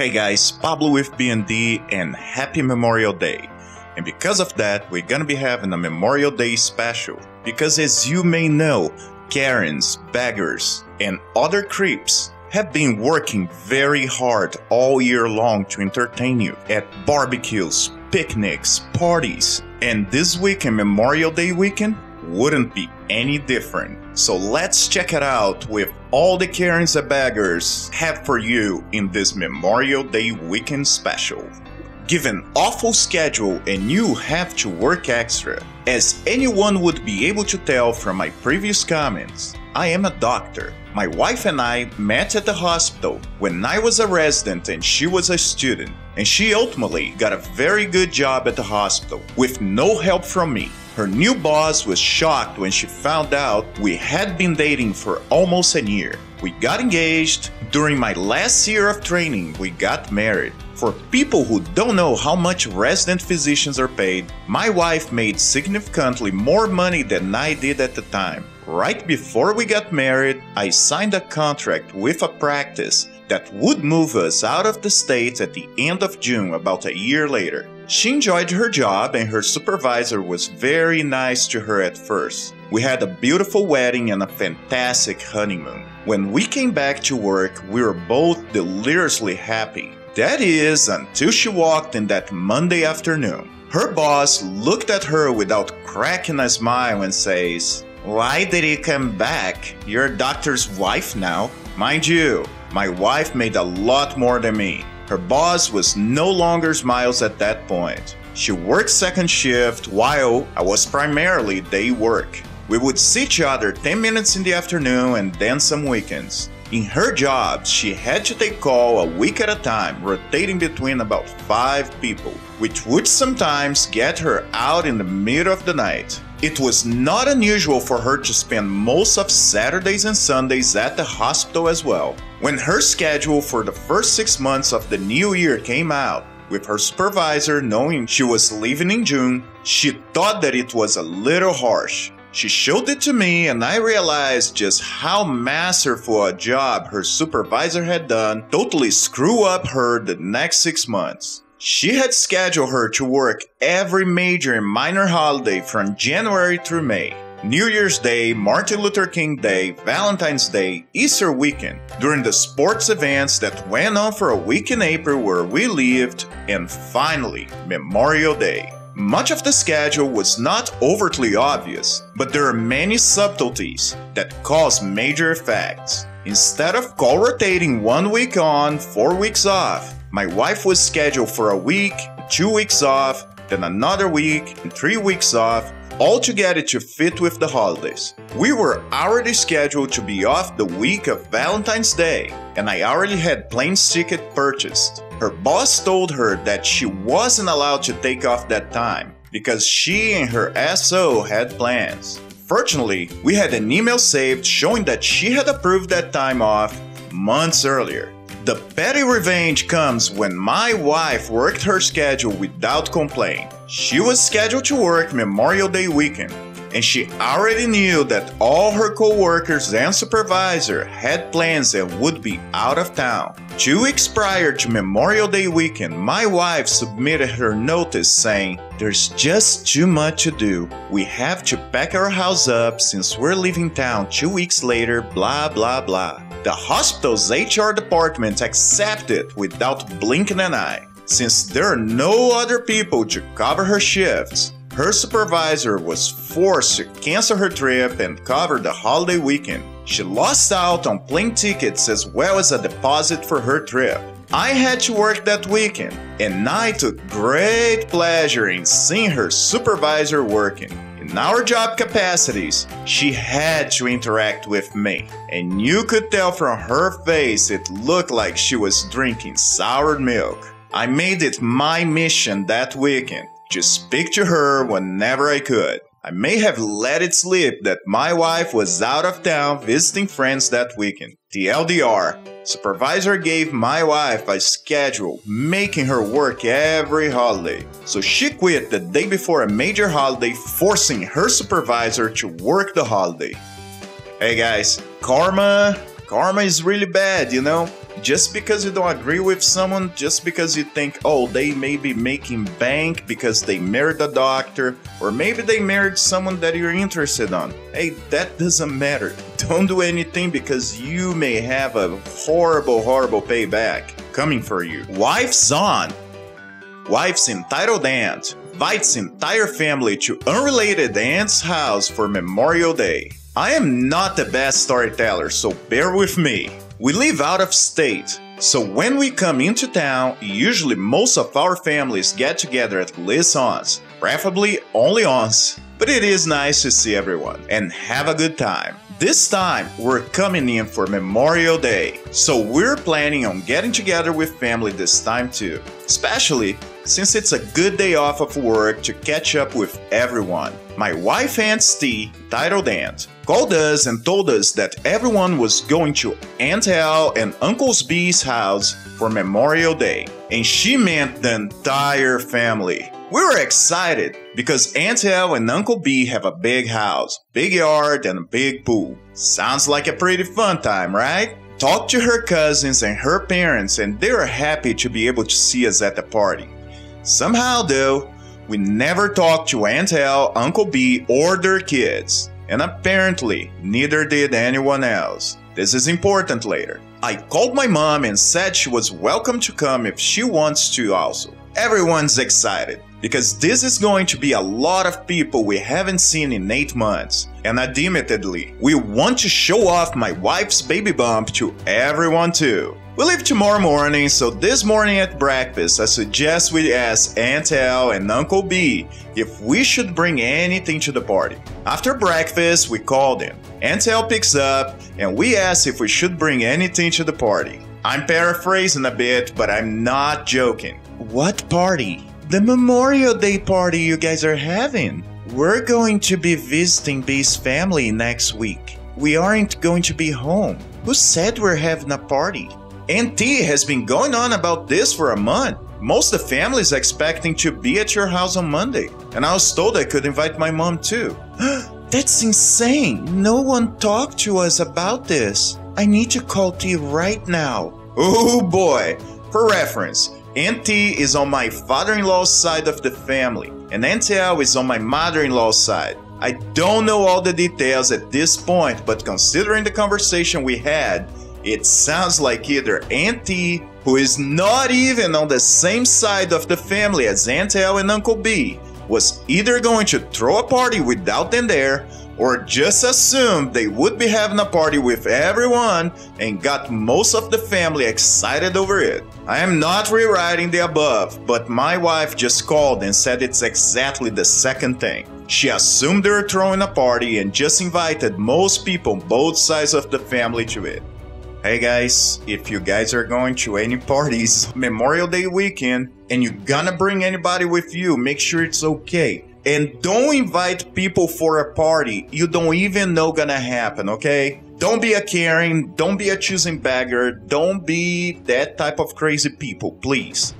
Hey guys, Pablo with BND and happy Memorial Day. And because of that, we're gonna be having a Memorial Day special. Because as you may know, Karens, beggars, and other creeps have been working very hard all year long to entertain you at barbecues, picnics, parties. And this weekend, Memorial Day weekend, wouldn't be any different. So let's check it out with all the Karens and beggars have for you in this Memorial Day weekend special. Given awful schedule and you have to work extra, as anyone would be able to tell from my previous comments, I am a doctor. My wife and I met at the hospital when I was a resident and she was a student, and she ultimately got a very good job at the hospital with no help from me. Her new boss was shocked when she found out we had been dating for almost a year. We got engaged. During my last year of training, we got married. For people who don't know how much resident physicians are paid, my wife made significantly more money than I did at the time. Right before we got married, I signed a contract with a practice that would move us out of the States at the end of June, about a year later. She enjoyed her job, and her supervisor was very nice to her at first. We had a beautiful wedding and a fantastic honeymoon. When we came back to work, we were both deliriously happy. That is, until she walked in that Monday afternoon. Her boss looked at her without cracking a smile and says, Why did he come back? You're a doctor's wife now. Mind you, my wife made a lot more than me. Her boss was no longer Smiles at that point. She worked second shift while I was primarily day work. We would see each other 10 minutes in the afternoon and then some weekends. In her job, she had to take call a week at a time, rotating between about 5 people, which would sometimes get her out in the middle of the night. It was not unusual for her to spend most of Saturdays and Sundays at the hospital as well. When her schedule for the first six months of the new year came out, with her supervisor knowing she was leaving in June, she thought that it was a little harsh. She showed it to me, and I realized just how masterful a job her supervisor had done totally screw up her the next six months. She had scheduled her to work every major and minor holiday from January through May. New Year's Day, Martin Luther King Day, Valentine's Day, Easter weekend, during the sports events that went on for a week in April where we lived, and finally, Memorial Day. Much of the schedule was not overtly obvious, but there are many subtleties that cause major effects. Instead of call rotating one week on, four weeks off, my wife was scheduled for a week, two weeks off, then another week, and three weeks off, all together to fit with the holidays. We were already scheduled to be off the week of Valentine's Day, and I already had plane ticket purchased. Her boss told her that she wasn't allowed to take off that time because she and her SO had plans. Fortunately, we had an email saved showing that she had approved that time off months earlier. The petty revenge comes when my wife worked her schedule without complaint. She was scheduled to work Memorial Day weekend, and she already knew that all her co-workers and supervisor had plans and would be out of town. Two weeks prior to Memorial Day weekend, my wife submitted her notice saying, There's just too much to do. We have to pack our house up since we're leaving town two weeks later, blah blah blah. The hospital's HR department accepted without blinking an eye. Since there are no other people to cover her shifts, her supervisor was forced to cancel her trip and cover the holiday weekend. She lost out on plane tickets as well as a deposit for her trip. I had to work that weekend, and I took great pleasure in seeing her supervisor working. In our job capacities, she had to interact with me, and you could tell from her face it looked like she was drinking sour milk. I made it my mission that weekend to speak to her whenever I could. I may have let it slip that my wife was out of town visiting friends that weekend. TLDR, supervisor gave my wife a schedule, making her work every holiday. So she quit the day before a major holiday, forcing her supervisor to work the holiday. Hey guys, karma, karma is really bad, you know? Just because you don't agree with someone, just because you think, oh, they may be making bank because they married a doctor, or maybe they married someone that you're interested on. Hey, that doesn't matter. Don't do anything because you may have a horrible, horrible payback coming for you. Wife's on. Wife's entitled aunt invites entire family to unrelated aunt's house for Memorial Day. I am not the best storyteller, so bear with me. We live out of state, so when we come into town, usually most of our families get together at least once, preferably only once. But it is nice to see everyone and have a good time. This time, we're coming in for Memorial Day, so we're planning on getting together with family this time too, especially since it's a good day off of work to catch up with everyone. My wife Aunt Steve, titled Aunt, called us and told us that everyone was going to Aunt Al and Uncle B's house for Memorial Day, and she meant the entire family. We were excited because Aunt El and Uncle B have a big house, big yard, and a big pool. Sounds like a pretty fun time, right? Talked to her cousins and her parents, and they were happy to be able to see us at the party. Somehow, though, we never talked to Aunt El, Uncle B, or their kids, and apparently neither did anyone else. This is important later. I called my mom and said she was welcome to come if she wants to also. Everyone's excited because this is going to be a lot of people we haven't seen in 8 months. And admittedly, we want to show off my wife's baby bump to everyone too. We leave tomorrow morning, so this morning at breakfast, I suggest we ask Aunt El and Uncle B if we should bring anything to the party. After breakfast, we call them. Aunt El picks up, and we ask if we should bring anything to the party. I'm paraphrasing a bit, but I'm not joking. What party? The Memorial Day party you guys are having. We're going to be visiting B's family next week. We aren't going to be home. Who said we're having a party? NT has been going on about this for a month. Most of the family is expecting to be at your house on Monday, and I was told I could invite my mom too. That's insane! No one talked to us about this. I need to call T right now. Oh boy! For reference, NT is on my father in law's side of the family, and NTL is on my mother in law's side. I don't know all the details at this point, but considering the conversation we had, it sounds like either Auntie, who is not even on the same side of the family as Aunt El and Uncle B, was either going to throw a party without them there, or just assumed they would be having a party with everyone and got most of the family excited over it. I am not rewriting the above, but my wife just called and said it's exactly the second thing. She assumed they were throwing a party and just invited most people both sides of the family to it. Hey guys, if you guys are going to any parties Memorial Day weekend and you're gonna bring anybody with you, make sure it's okay. And don't invite people for a party you don't even know gonna happen, okay? Don't be a Karen, don't be a choosing beggar, don't be that type of crazy people, please.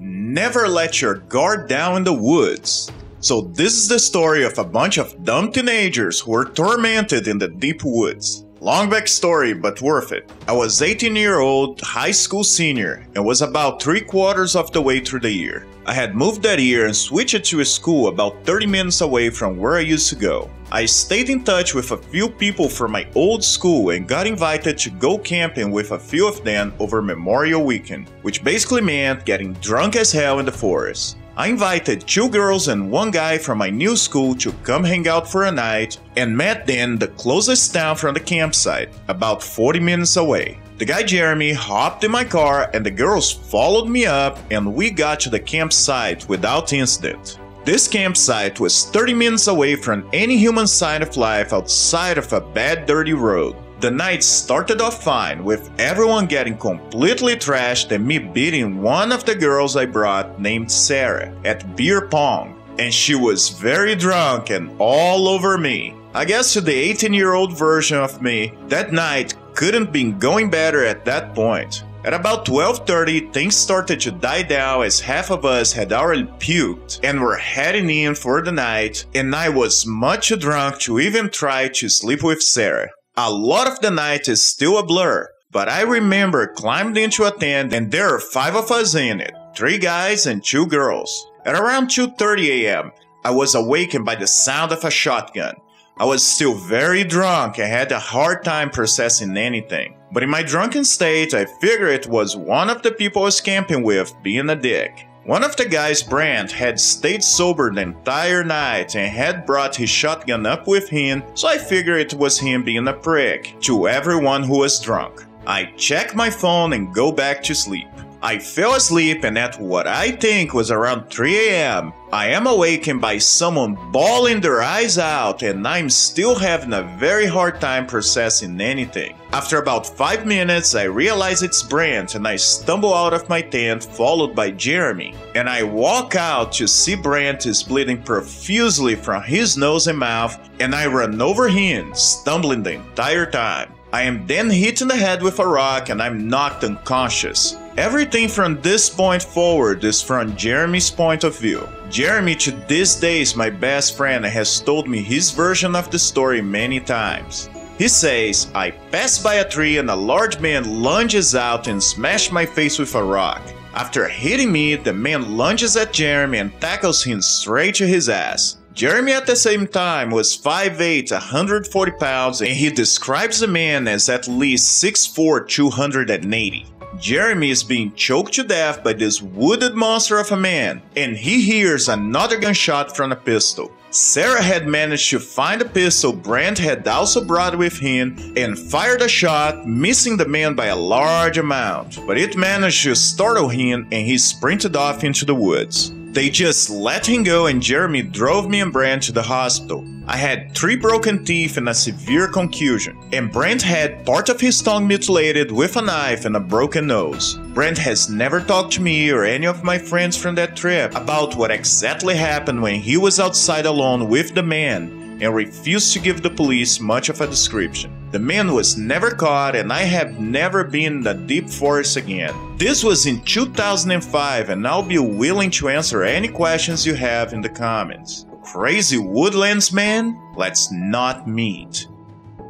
Never let your guard down in the woods. So this is the story of a bunch of dumb teenagers who were tormented in the deep woods. Long back story, but worth it. I was 18 year old high school senior and was about three quarters of the way through the year. I had moved that year and switched to a school about 30 minutes away from where I used to go. I stayed in touch with a few people from my old school and got invited to go camping with a few of them over Memorial Weekend, which basically meant getting drunk as hell in the forest. I invited two girls and one guy from my new school to come hang out for a night and met them the closest town from the campsite, about 40 minutes away. The guy Jeremy hopped in my car and the girls followed me up and we got to the campsite without incident. This campsite was 30 minutes away from any human sign of life outside of a bad dirty road. The night started off fine, with everyone getting completely trashed and me beating one of the girls I brought named Sarah at beer pong. And she was very drunk and all over me. I guess to the 18 year old version of me, that night couldn't been going better at that point. At about 12:30, things started to die down as half of us had already puked and were heading in for the night, and I was much too drunk to even try to sleep with Sarah. A lot of the night is still a blur, But I remember climbed into a tent and there are five of us in it, three guys and two girls. At around 2:30 a.m., I was awakened by the sound of a shotgun. I was still very drunk and had a hard time processing anything. But in my drunken state, I figured it was one of the people I was camping with being a dick. One of the guys, Brent, had stayed sober the entire night and had brought his shotgun up with him, so I figured it was him being a prick to everyone who was drunk. I check my phone and go back to sleep. I fell asleep and at what I think was around 3 am, I am awakened by someone bawling their eyes out and I'm still having a very hard time processing anything. After about 5 minutes, I realize it's Brent and I stumble out of my tent followed by Jeremy. And I walk out to see Brent is bleeding profusely from his nose and mouth and I run over him, stumbling the entire time. I am then hit in the head with a rock and I'm knocked unconscious. Everything from this point forward is from Jeremy's point of view. Jeremy to this day is my best friend and has told me his version of the story many times. He says, I pass by a tree and a large man lunges out and smashed my face with a rock. After hitting me, the man lunges at Jeremy and tackles him straight to his ass. Jeremy at the same time was 5'8", 140 pounds, and he describes the man as at least 6'4", 280. Jeremy is being choked to death by this wooded monster of a man, and he hears another gunshot from a pistol. Sarah had managed to find a pistol Brent had also brought with him and fired a shot, missing the man by a large amount, but it managed to startle him and he sprinted off into the woods. They just let him go and Jeremy drove me and Brent to the hospital. I had three broken teeth and a severe concussion, and Brent had part of his tongue mutilated with a knife and a broken nose. Brent has never talked to me or any of my friends from that trip about what exactly happened when he was outside alone with the man and refused to give the police much of a description. The man was never caught and I have never been in the deep forest again. This was in 2005 and I'll be willing to answer any questions you have in the comments. Crazy Woodlands man? Let's not meet.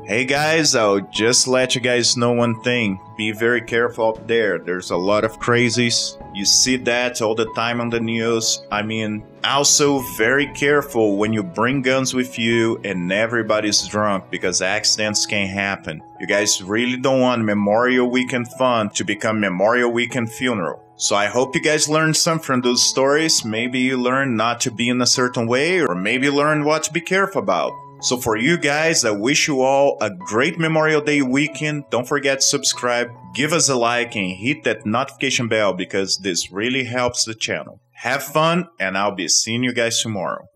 Hey guys, I'll just let you guys know one thing. Be very careful out there. There's a lot of crazies. You see that all the time on the news. I mean, also very careful when you bring guns with you and everybody's drunk because accidents can happen. You guys really don't want Memorial Weekend fun to become Memorial Weekend funeral. So I hope you guys learned some from those stories. Maybe you learned not to be in a certain way or maybe learn what to be careful about. So for you guys, I wish you all a great Memorial Day weekend. Don't forget to subscribe, give us a like, and hit that notification bell because this really helps the channel. Have fun, and I'll be seeing you guys tomorrow.